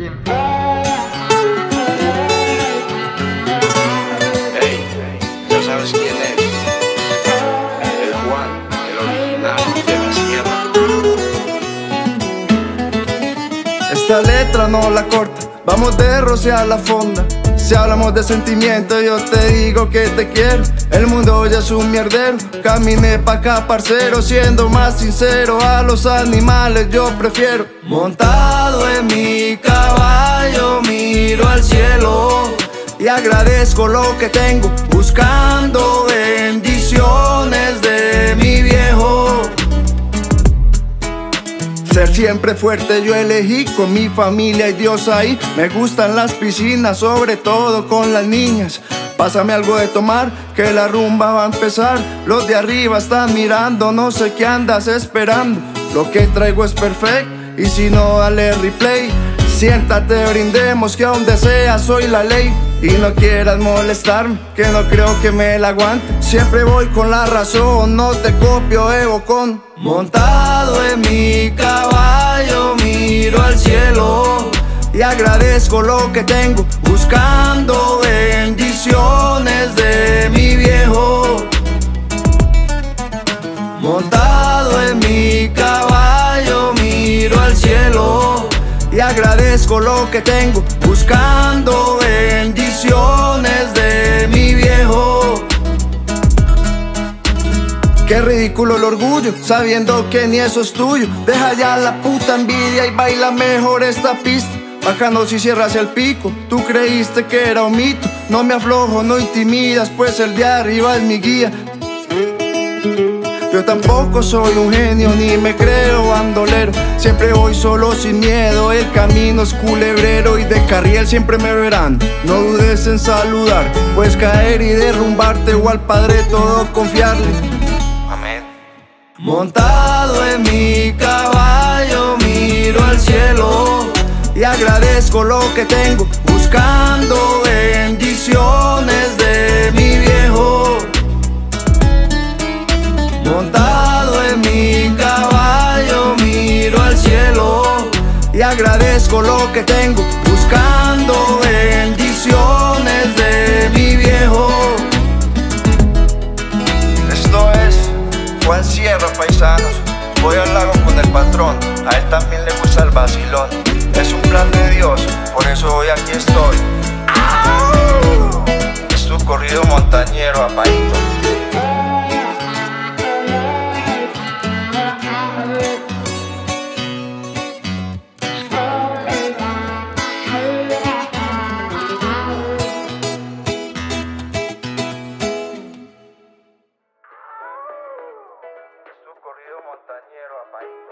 in Esta letra no la corta, vamos de roce a la fonda. Si hablamos de sentimiento, yo te digo que te quiero. El mundo ya es un mierdero. Caminé pa' acá, parcero, siendo más sincero. A los animales yo prefiero. Montado en mi caballo, miro al cielo. Y agradezco lo que tengo, buscando bendiciones de mi viejo. Siempre fuerte yo elegí con mi familia y Dios ahí. Me gustan las piscinas, sobre todo con las niñas. Pásame algo de tomar, que la rumba va a empezar. Los de arriba están mirando, no sé qué andas esperando. Lo que traigo es perfecto y si no, dale replay. Siéntate, brindemos que aún desea soy la ley. Y no quieras molestarme, que no creo que me la aguante. Siempre voy con la razón, no te copio, Evo con. Montado en mi Y agradezco lo que tengo, buscando bendiciones de mi viejo. Montado en mi caballo, miro al cielo y agradezco lo que tengo, buscando bendiciones de mi viejo. Qué ridículo el orgullo, sabiendo que ni eso es tuyo. Deja ya la puta envidia y baila mejor esta pista. Bajando si cierras el pico, tú creíste que era un mito. No me aflojo, no intimidas, pues el de arriba es mi guía. Yo tampoco soy un genio ni me creo bandolero. Siempre voy solo sin miedo. El camino es culebrero y de carriel siempre me verán. No dudes en saludar, puedes caer y derrumbarte o al Padre todo confiarle. Amén. Montado en mi caballo, y agradezco lo que tengo, buscando bendiciones de mi viejo. Montado en mi caballo, miro al cielo y agradezco lo que tengo, buscando bendiciones de mi viejo. Esto es Juan Sierra, paisanos. Voy al lago con el patrón, a él también le gusta el vacilón. Dios, por eso hoy aquí estoy. Es tu corrido montañero, apaíto. Es tu corrido montañero, apaíto.